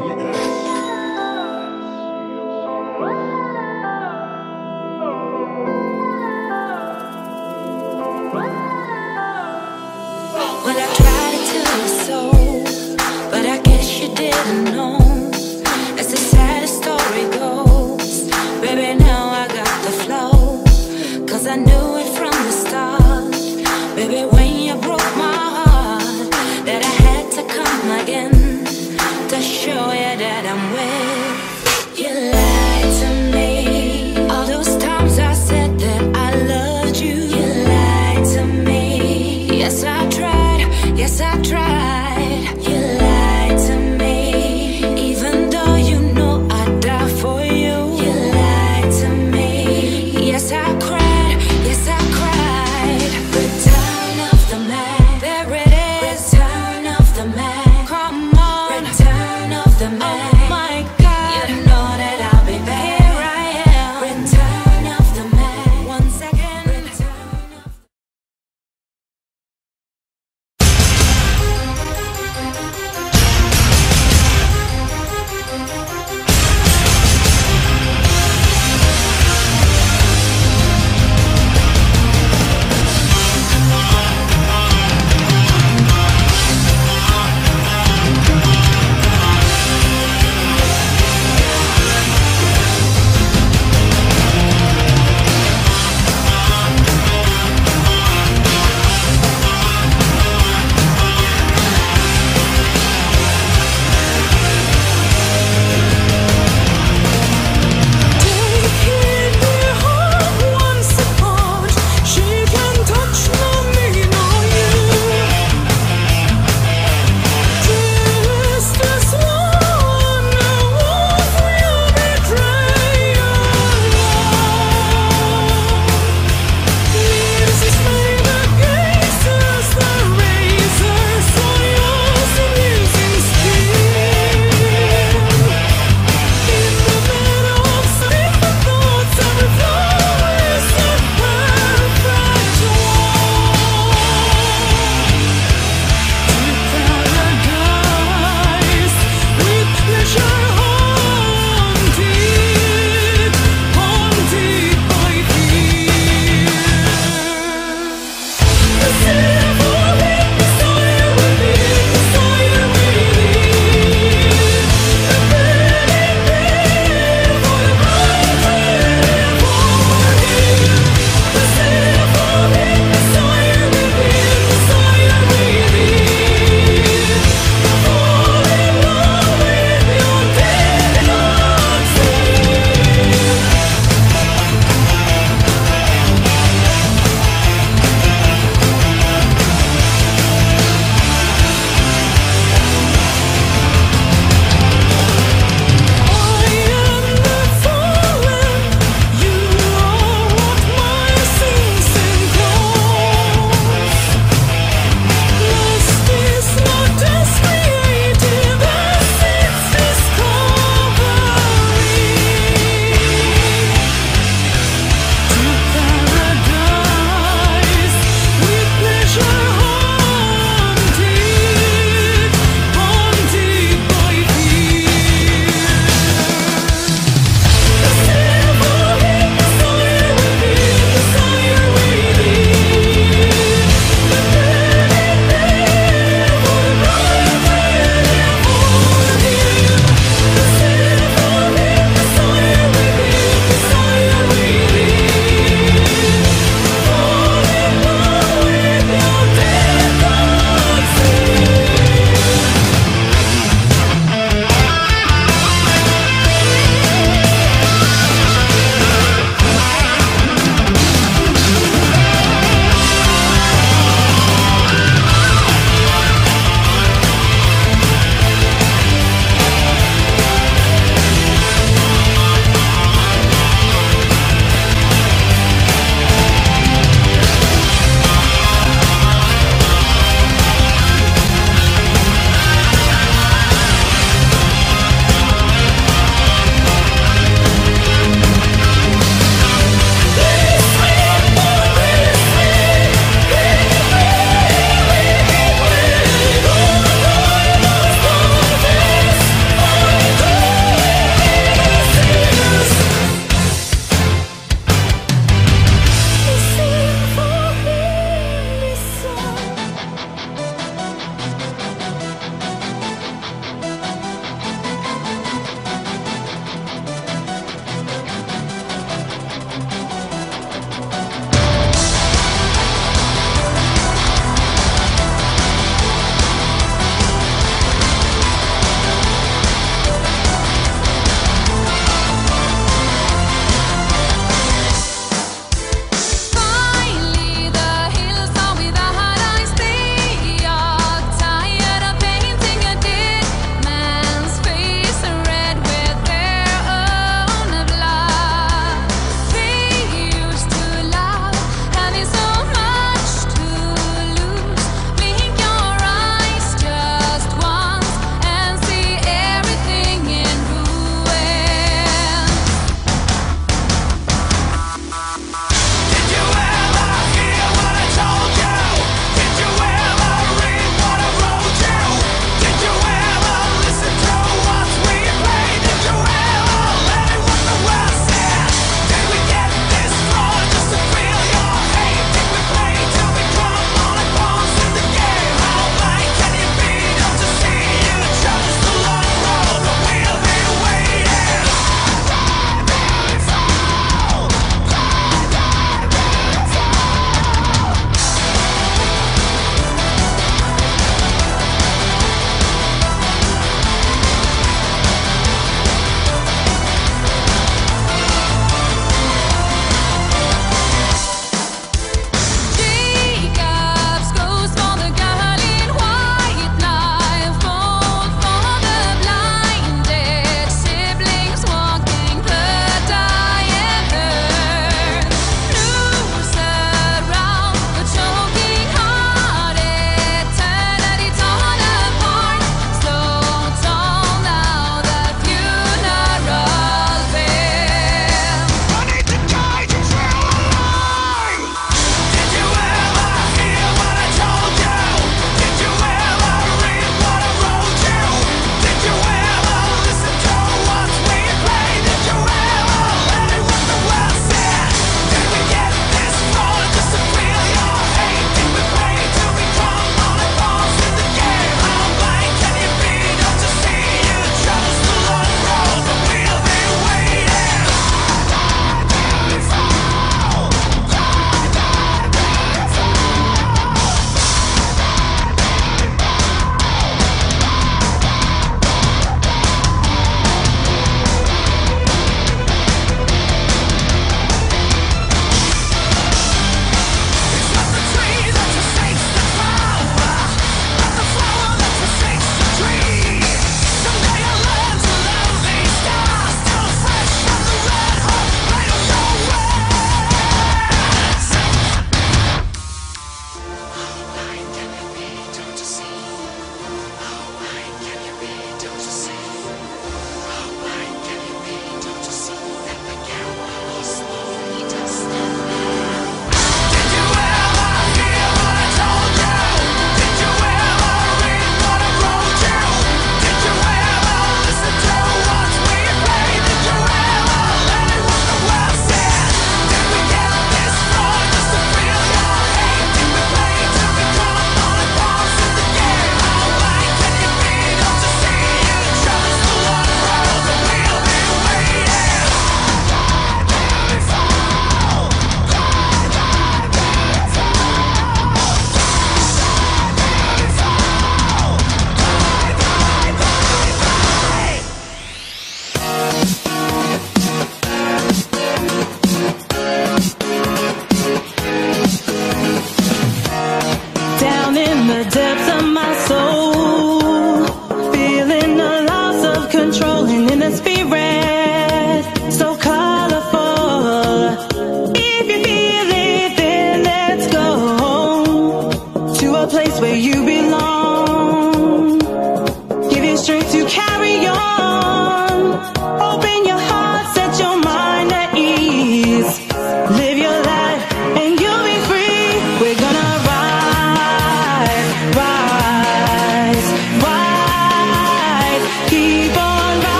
Well,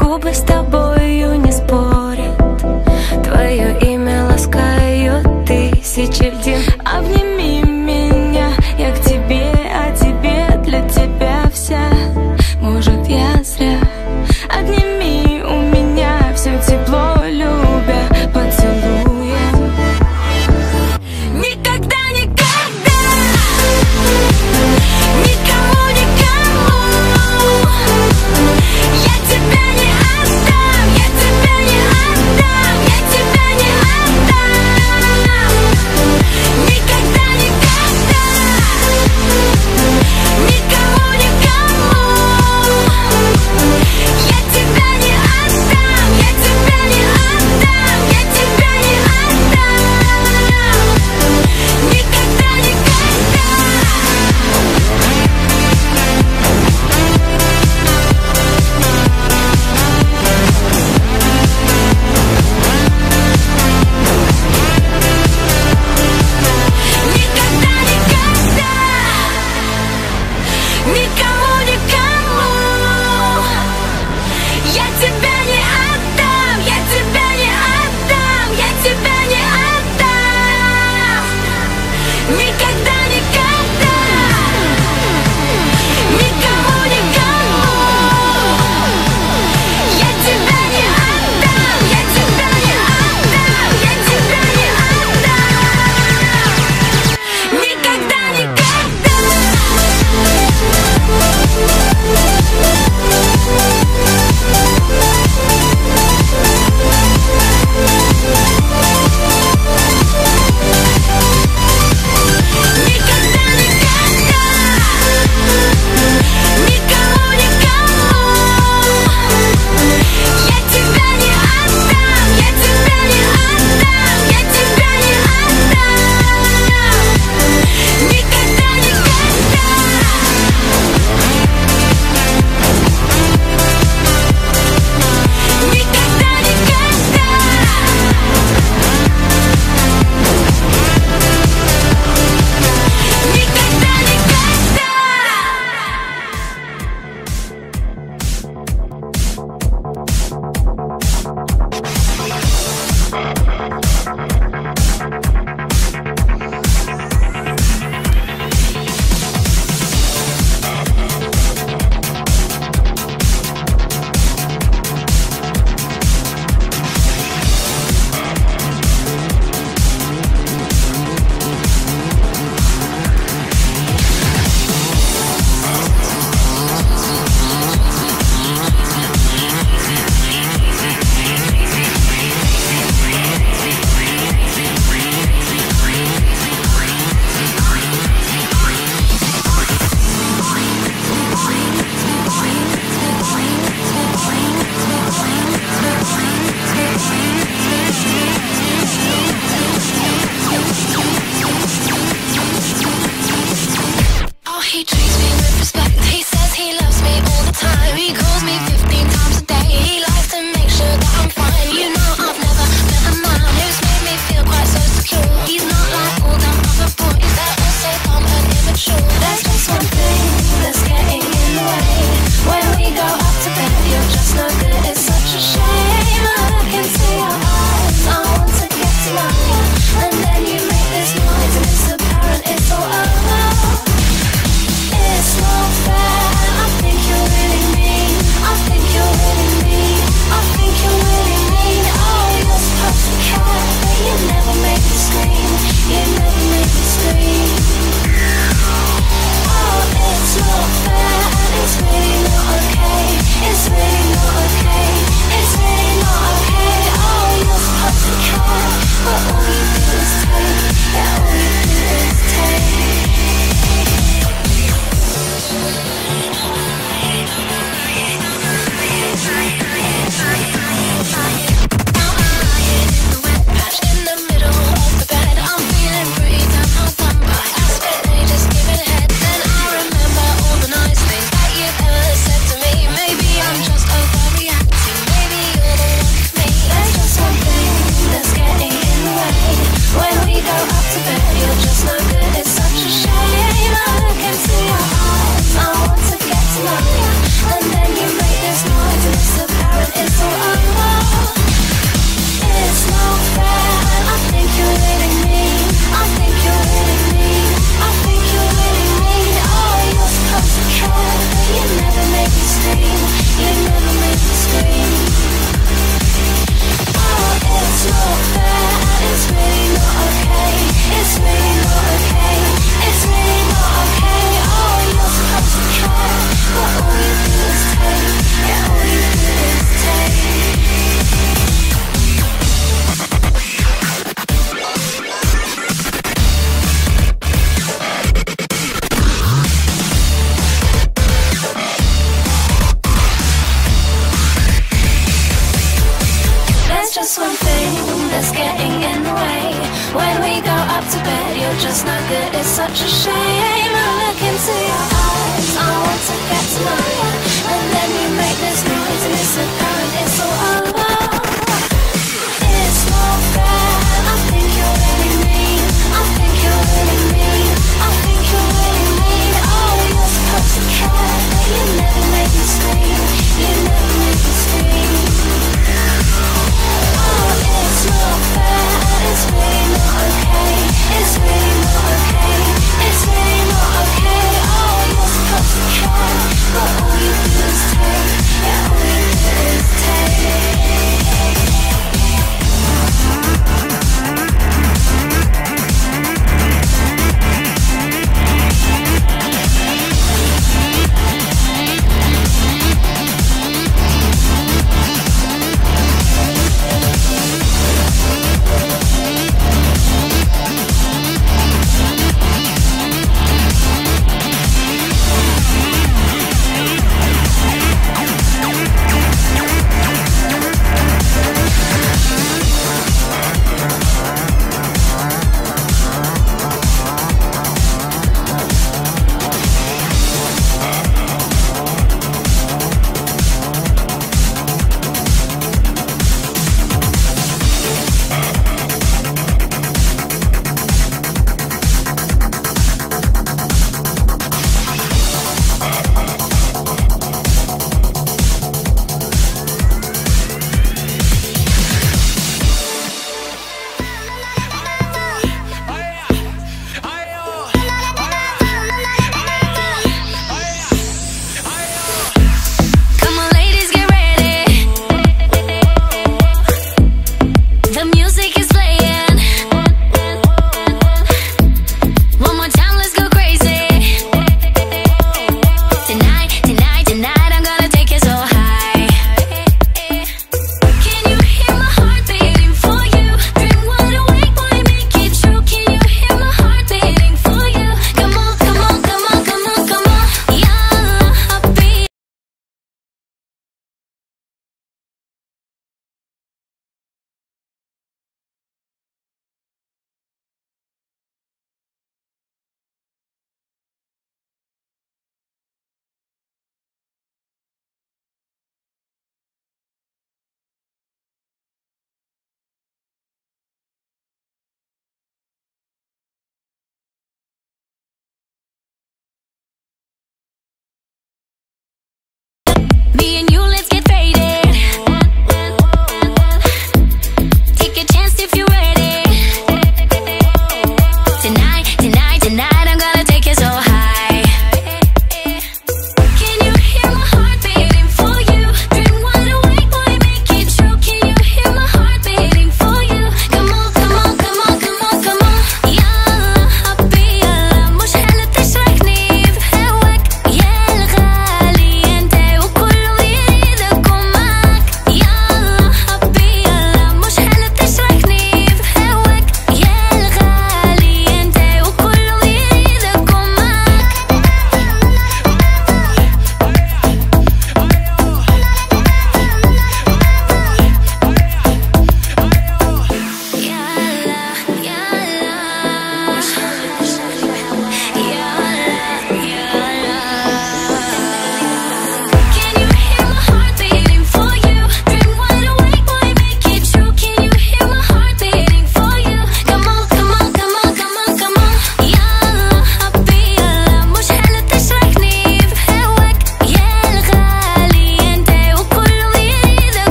Губы с тобою не спорят. Твое имя ласкают тысячи в день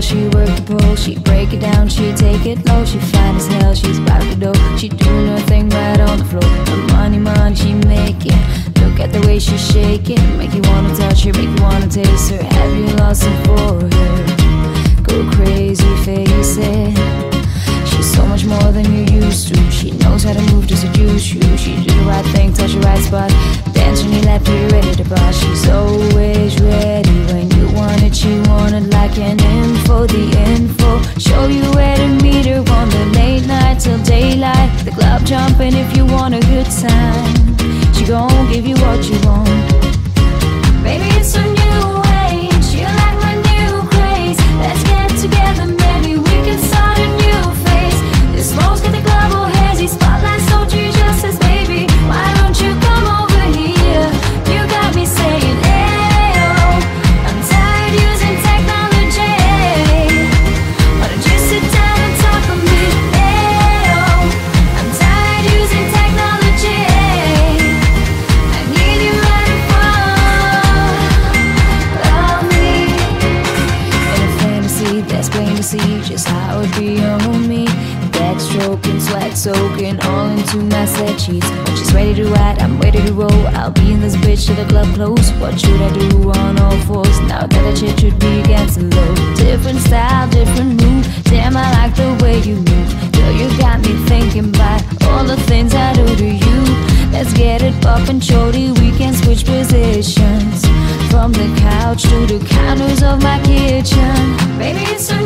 girl, she work the pole She break it down, she take it low She fine as hell, she's back the door, She doing her thing right on the floor. The money, money she making. Look at the way she's shaking. Make you wanna touch her, make you wanna taste her. Have you lost it for her? Go crazy, face it. She's so much more than you used to. She knows how to move to seduce you. She do the right thing, touch the right spot. Dance in your lap, you ready to bar She's always ready when you want it. She want it like an info, the info. Show you where to meet her on the late night till daylight. The club jumping if you want a good time. She gon' give you what you want. Baby, it's a new one kitchen. Baby, it's a